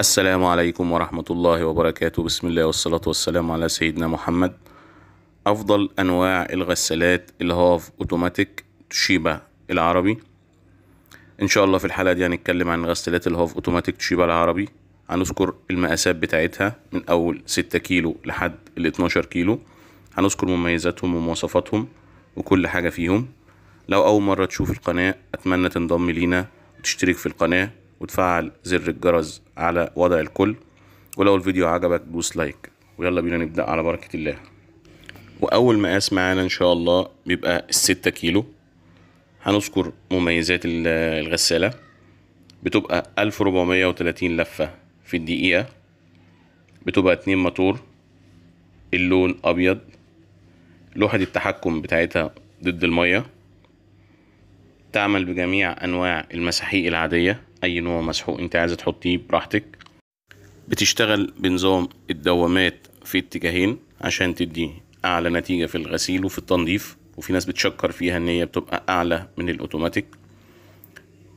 السلام عليكم ورحمة الله وبركاته. بسم الله والصلاة والسلام على سيدنا محمد. أفضل أنواع الغسالات ال half automatic توشيبا العربي. إن شاء الله في الحلقة دي هنتكلم عن غسالات ال half automatic توشيبا العربي. هنذكر المقاسات بتاعتها من أول ستة كيلو لحد ال 12 كيلو. هنذكر مميزاتهم ومواصفاتهم وكل حاجة فيهم. لو أول مرة تشوف القناة أتمنى تنضم لينا وتشترك في القناة. وتفعل زر الجرس على وضع الكل. ولو الفيديو عجبك دوس لايك. ويلا بينا نبدأ على بركة الله. وأول مقاس معانا إن شاء الله بيبقى الستة كيلو. هنذكر مميزات ال- الغسالة. بتبقى ألف ربعمية وتلاتين لفة في الدقيقة. بتبقى اتنين موتور اللون أبيض. لوحة التحكم بتاعتها ضد المية. تعمل بجميع أنواع المساحيق العادية. أي نوع مسحوق أنت عايزة تحطيه براحتك. بتشتغل بنظام الدوامات في اتجاهين عشان تدي أعلى نتيجة في الغسيل وفي التنظيف وفي ناس بتشكر فيها إن هي بتبقى أعلى من الأوتوماتيك.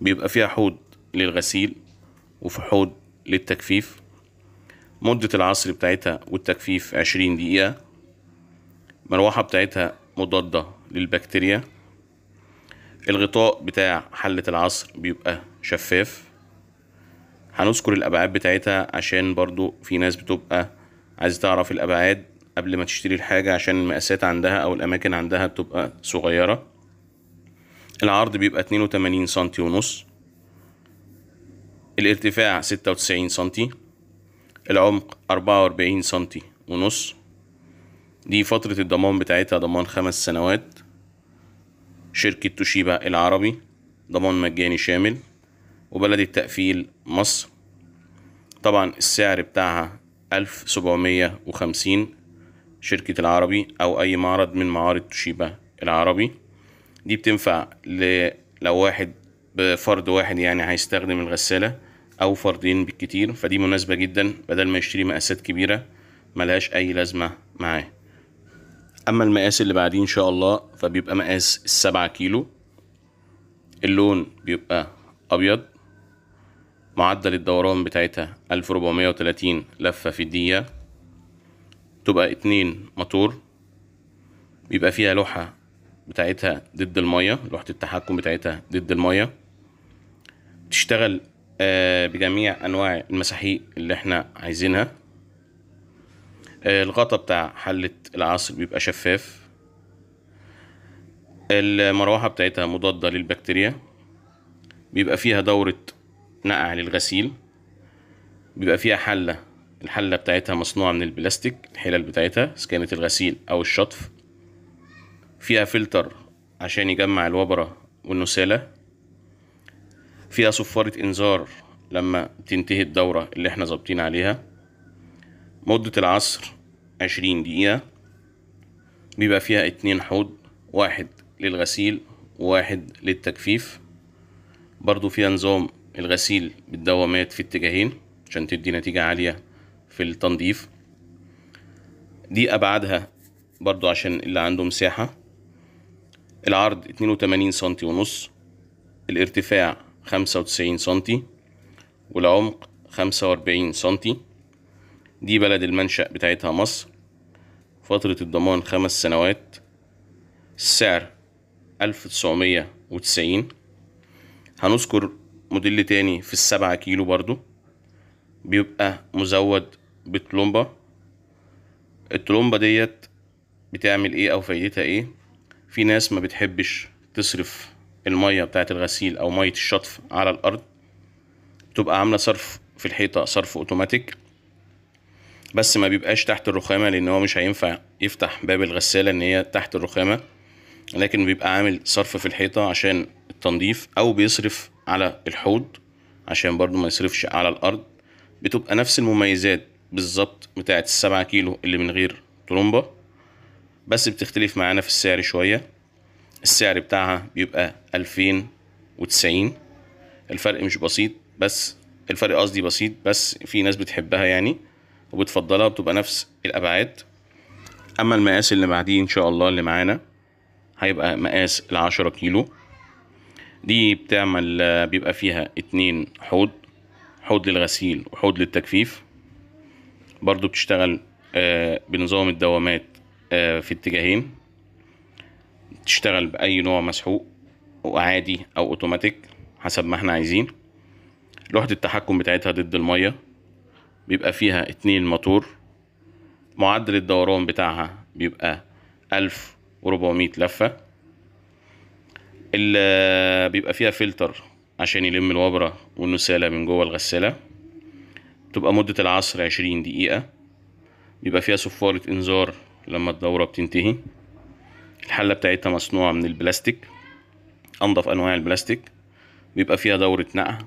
بيبقى فيها حوض للغسيل وفي حوض للتجفيف مدة العصر بتاعتها والتجفيف عشرين دقيقة. مروحة بتاعتها مضادة للبكتيريا. الغطاء بتاع حلة العصر بيبقى شفاف. هنذكر الأبعاد بتاعتها عشان برضو في ناس بتبقى عايزة تعرف الأبعاد قبل ما تشتري الحاجة عشان المقاسات عندها أو الأماكن عندها بتبقى صغيرة. العرض بيبقى اتنين وتمانين سنتي ونص. الارتفاع ستة وتسعين سنتي. العمق أربعة وأربعين سنتي ونص. دي فترة الضمان بتاعتها ضمان خمس سنوات. شركة توشيبا العربي ضمان مجاني شامل. وبلد التقفيل مصر. طبعا السعر بتاعها ألف سبعمية وخمسين شركة العربي أو أي معرض من معارض توشيبا العربي. دي بتنفع. لو واحد بفرد واحد يعني هيستخدم الغسالة أو فردين بالكتير فدي مناسبة جدا بدل ما يشتري مقاسات كبيرة ملهاش أي لازمة معاه. أما المقاس اللي بعديه إن شاء الله فبيبقى مقاس السبعة كيلو. اللون بيبقى أبيض. معدل الدوران بتاعتها ألف ربعمية وتلاتين لفة في الدقيقة تبقى اتنين موتور بيبقى فيها لوحة بتاعتها ضد المية لوحة التحكم بتاعتها ضد المية. تشتغل آه، بجميع أنواع المساحيق اللي إحنا عايزينها. آه، الغطا بتاع حلة العصر بيبقى شفاف. المروحة بتاعتها مضادة للبكتيريا. بيبقى فيها دورة نقع للغسيل. بيبقى فيها حلة. الحلة بتاعتها مصنوعة من البلاستيك الحلل بتاعتها إذا كانت الغسيل أو الشطف. فيها فلتر عشان يجمع الوبرة والنسالة. فيها صفارة إنذار لما تنتهي الدورة اللي إحنا ظابطين عليها. مدة العصر عشرين دقيقة. بيبقى فيها اتنين حوض واحد للغسيل وواحد للتجفيف. برضو فيها نظام الغسيل بالدوامات في اتجاهين عشان تدي نتيجة عالية في التنظيف. دي أبعادها برضو عشان اللي عنده مساحة. العرض اتنين وتمانين سنتي ونص الارتفاع خمسة وتسعين سنتي والعمق خمسة وأربعين سنتي. دي بلد المنشأ بتاعتها مصر. فترة الضمان خمس سنوات. السعر ألف تسعمية وتسعين. هنذكر موديل تاني في السبعة كيلو برضو. بيبقى مزود بتلومبة. التلومبة ديت بتعمل إيه أو فايدتها إيه؟ في ناس ما بتحبش تصرف المية بتاعت الغسيل أو مية الشطف على الأرض. بتبقى عاملة صرف في الحيطة صرف أوتوماتيك. بس ما بيبقاش تحت الرخامة لأن هو مش هينفع يفتح باب الغسالة إن هي تحت الرخامة. لكن بيبقى عامل صرف في الحيطة عشان التنظيف أو بيصرف على الحوض عشان برضو ما يصرفش على الأرض. بتبقى نفس المميزات بالظبط بتاعت السبعة كيلو اللي من غير طرمبة بس بتختلف معانا في السعر شوية. السعر بتاعها بيبقى ألفين وتسعين. الفرق مش بسيط بس الفرق قصدي بسيط بس في ناس بتحبها يعني وبتفضلها بتبقى نفس الأبعاد. أما المقاس اللي بعديه إن شاء الله اللي معانا هيبقى مقاس العشرة كيلو. دي بتعمل بيبقى فيها اتنين حوض حوض للغسيل وحوض للتجفيف. برضو بتشتغل آه، بنظام الدوامات آه، في اتجاهين. تشتغل بأي نوع مسحوق وعادي أو أوتوماتيك حسب ما إحنا عايزين. لوحة التحكم بتاعتها ضد المية. بيبقى فيها اتنين موتور معدل الدوران بتاعها بيبقى ألف وربعمية لفة. اللي بيبقى فيها فلتر عشان يلم الوبرة والنسالة من جوه الغسالة. تبقى مدة العصر عشرين دقيقة. بيبقى فيها صفارة إنذار لما الدورة بتنتهي. الحلة بتاعتها مصنوعة من البلاستيك أنضف أنواع البلاستيك. بيبقى فيها دورة نقع.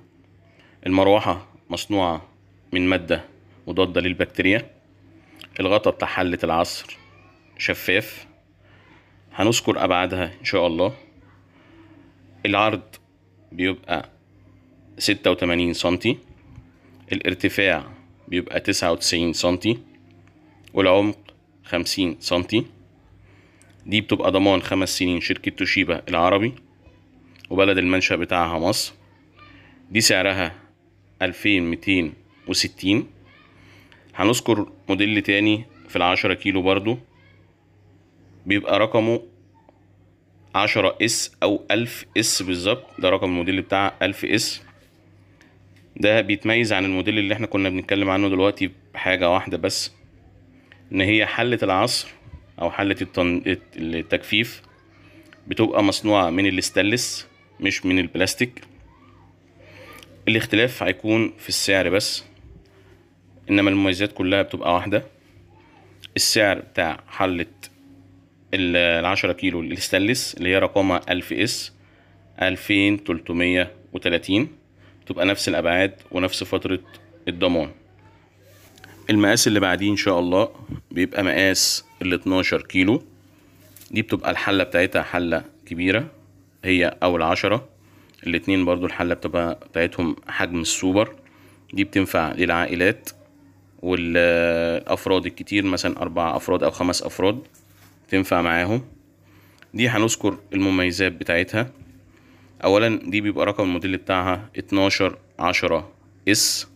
المروحة مصنوعة من مادة مضادة للبكتيريا. الغطا بتاع حلة العصر شفاف. هنذكر أبعادها إن شاء الله. العرض بيبقى ستة وتمانين سنتي الارتفاع بيبقى تسعة وتسعين سنتي والعمق خمسين سنتي. دي بتبقى ضمان خمس سنين شركة توشيبا العربي وبلد المنشأ بتاعها مصر. دي سعرها ألفين ميتين وستين. هنذكر موديل تاني في العشرة كيلو برضو. بيبقى رقمه عشرة S أو ألف S بالظبط. ده رقم الموديل بتاع ألف S. ده بيتميز عن الموديل اللي إحنا كنا بنتكلم عنه دلوقتي بحاجة واحدة بس إن هي حلة العصر أو حلة التن... التجفيف بتبقى مصنوعة من الاستانلس مش من البلاستيك. الاختلاف هيكون في السعر بس إنما المميزات كلها بتبقى واحدة. السعر بتاع حلة ال- العشرة كيلو الاستانلس اللي هي رقمها ألف S ألفين تلتمية وتلاتين تبقى نفس الأبعاد ونفس فترة الضمان. المقاس اللي بعديه إن شاء الله بيبقى مقاس ال 12 كيلو. دي بتبقى الحلة بتاعتها حلة كبيرة هي أو العشرة الاتنين برضو الحلة بتبقى بتاعتهم حجم السوبر. دي بتنفع للعائلات والأفراد الكتير مثلا أربع أفراد أو خمس أفراد. تنفع معاهم. دي هنذكر المميزات بتاعتها. اولا دي بيبقى رقم الموديل بتاعها اتناشر عشرة S.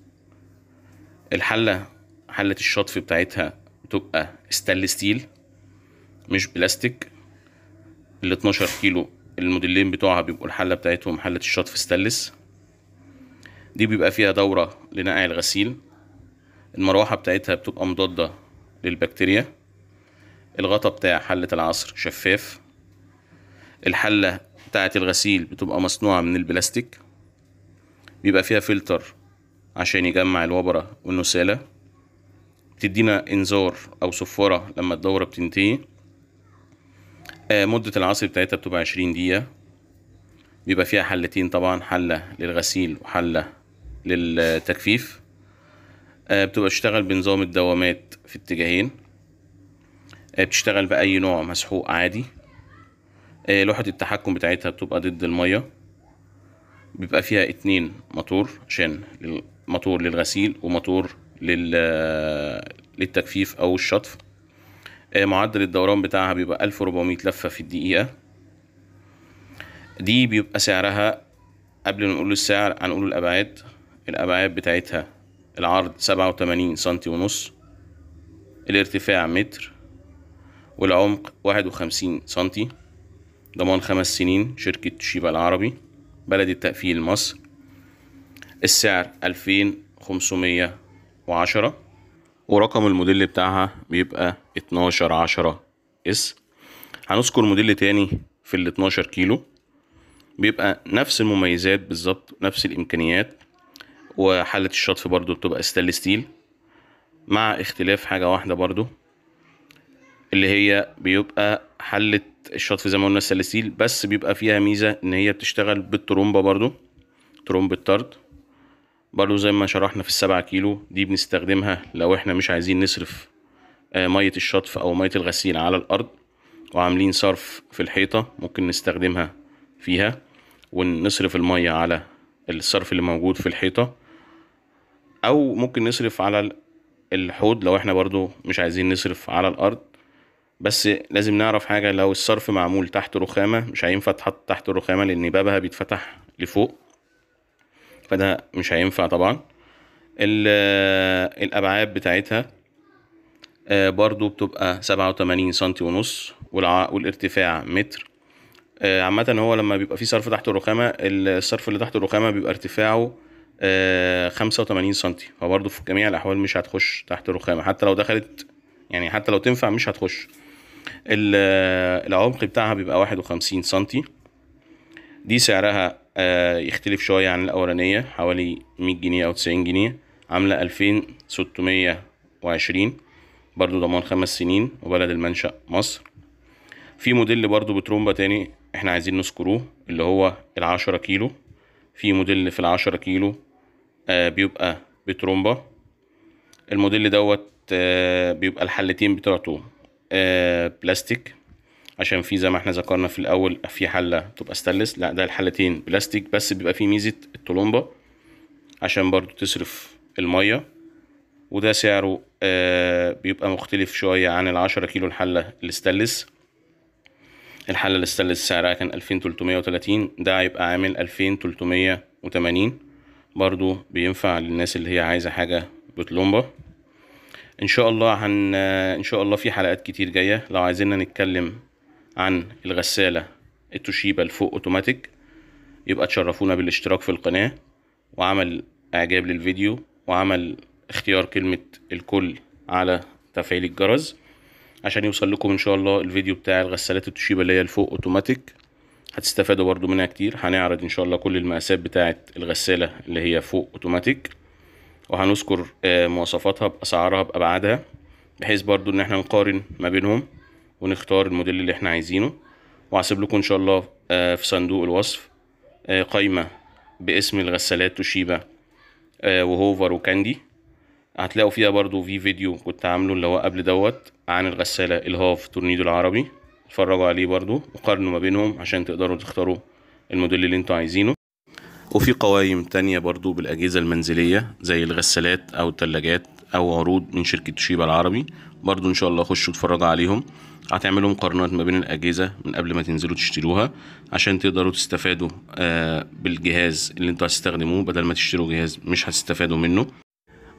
الحلة حلة الشطف بتاعتها بتبقى stainless steel مش بلاستيك. ال 12 كيلو الموديلين بتوعها بيبقوا الحلة بتاعتهم حلة الشطف ستانلس. دي بيبقى فيها دورة لنقع الغسيل. المروحة بتاعتها بتبقى مضادة للبكتيريا. الغطا بتاع حلة العصر شفاف. الحلة بتاعة الغسيل بتبقى مصنوعة من البلاستيك. بيبقى فيها فلتر عشان يجمع الوبرة والنسالة. بتدينا إنذار أو صفارة لما الدورة بتنتهي. آه، مدة العصر بتاعتها بتبقى عشرين دقيقة. بيبقى فيها حلتين طبعا حلة للغسيل وحلة للتجفيف. آه، بتبقى تشتغل بنظام الدوامات في اتجاهين. بتشتغل بأي نوع مسحوق عادي. آه، لوحة التحكم بتاعتها بتبقى ضد المية. بيبقى فيها اتنين موتور عشان موتور للغسيل وموتور لل للتجفيف أو الشطف. آه، معدل الدوران بتاعها بيبقى 1400 لفة في الدقيقة. دي بيبقى سعرها قبل ما نقول السعر هنقول الأبعاد. الأبعاد بتاعتها العرض سبعة وتمانين سنتي ونص. الارتفاع متر. والعمق واحد وخمسين سنتي. ضمان خمس سنين شركة توشيبا العربي بلد التقفيل مصر. السعر ألفين خمسمية وعشرة. ورقم الموديل بتاعها بيبقى اتناشر عشرة S. هنذكر موديل تاني في ال 12 كيلو. بيبقى نفس المميزات بالظبط نفس الإمكانيات. وحلة الشطف برضو بتبقى stainless steel مع اختلاف حاجة واحدة برضو اللي هي بيبقى حلة الشطف زي ما قلنا steel بس بيبقى فيها ميزة إن هي بتشتغل بالترومبة برضو ترومبة طرد برضو زي ما شرحنا في السبعة كيلو دي بنستخدمها لو إحنا مش عايزين نصرف آه، مية الشطف أو مية الغسيل على الأرض وعاملين صرف في الحيطة ممكن نستخدمها فيها ونصرف المية على الصرف اللي موجود في الحيطة. أو ممكن نصرف على الحوض لو إحنا برضو مش عايزين نصرف على الأرض بس لازم نعرف حاجة لو الصرف معمول تحت رخامة مش هينفع تحط تحت الرخامة لأن بابها بيتفتح لفوق. فده مش هينفع طبعا. ال- الأبعاد بتاعتها آه، برضو بتبقى سبعة وتمانين سنتي ونص والارتفاع متر. آه، عامة هو لما بيبقى في صرف تحت الرخامة الصرف اللي تحت الرخامة بيبقى ارتفاعه خمسة وتمانين سنتي. فبرضه في جميع الأحوال مش هتخش تحت الرخامة حتى لو دخلت يعني حتى لو تنفع مش هتخش. العمق بتاعها بيبقى واحد وخمسين سنتي. دي سعرها آه، يختلف شوية عن الأولانية حوالي مية جنيه أو تسعين جنيه. عاملة ألفين ستمية وعشرين. برضو ضمان خمس سنين وبلد المنشأ مصر. في موديل برضو بترومبا تاني إحنا عايزين نذكروه اللي هو العشرة كيلو. في موديل في العشرة كيلو آه بيبقى بترومبا. الموديل دوت آه بيبقى الحلتين بتاعته آه بلاستيك عشان في زي ما إحنا ذكرنا في الأول في حلة تبقى ستانلس لا ده الحلتين بلاستيك بس بيبقى فيه ميزة الطلمبه عشان برضو تصرف المية وده سعره آه بيبقى مختلف شوية عن العشرة كيلو الحلة الستانلس الحلة الستانلس سعرها كان 2330 ده هيبقى عامل 2380 برضو بينفع للناس اللي هي عايزة حاجة بطلمبه إن شاء الله هن إن شاء الله في حلقات كتير جاية. لو عايزيننا نتكلم عن الغسالة التوشيبا الفوق أوتوماتيك يبقى تشرفونا بالاشتراك في القناة وعمل إعجاب للفيديو وعمل اختيار كلمة الكل على تفعيل الجرس عشان يوصل لكم إن شاء الله الفيديو بتاع الغسالات التوشيبا اللي هي الفوق أوتوماتيك. هتستفادوا برضو منها كتير. هنعرض إن شاء الله كل المقاسات بتاعة الغسالة اللي هي فوق أوتوماتيك. وهنذكر آه، مواصفاتها باسعارها بابعادها بحيث برضو إن إحنا نقارن ما بينهم ونختار الموديل اللي إحنا عايزينه. وهسيب لكم إن شاء الله آه، في صندوق الوصف آه، قايمة باسم الغسالات توشيبا وهوفر وكاندي. هتلاقوا فيها برضو في فيديو كنت عامله اللي هو قبل دوت عن الغسالة ال half تورنيدو العربي. اتفرجوا عليه برضو وقارنوا ما بينهم عشان تقدروا تختاروا الموديل اللي أنتوا عايزينه. وفي قوائم تانية برضو بالأجهزة المنزلية زي الغسالات أو التلاجات أو عروض من شركة توشيبا العربي. برضو إن شاء الله خشوا اتفرجوا عليهم. هتعملوا مقارنات ما بين الأجهزة من قبل ما تنزلوا تشتروها عشان تقدروا تستفادوا آه، بالجهاز اللي أنتوا هتستخدموه. بدل ما تشتروا جهاز مش هتستفادوا منه.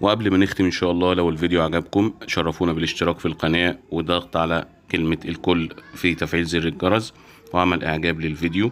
وقبل ما نختم إن شاء الله لو الفيديو عجبكم شرفونا بالاشتراك في القناة وضغط على كلمة الكل في تفعيل زر الجرس وعمل إعجاب للفيديو.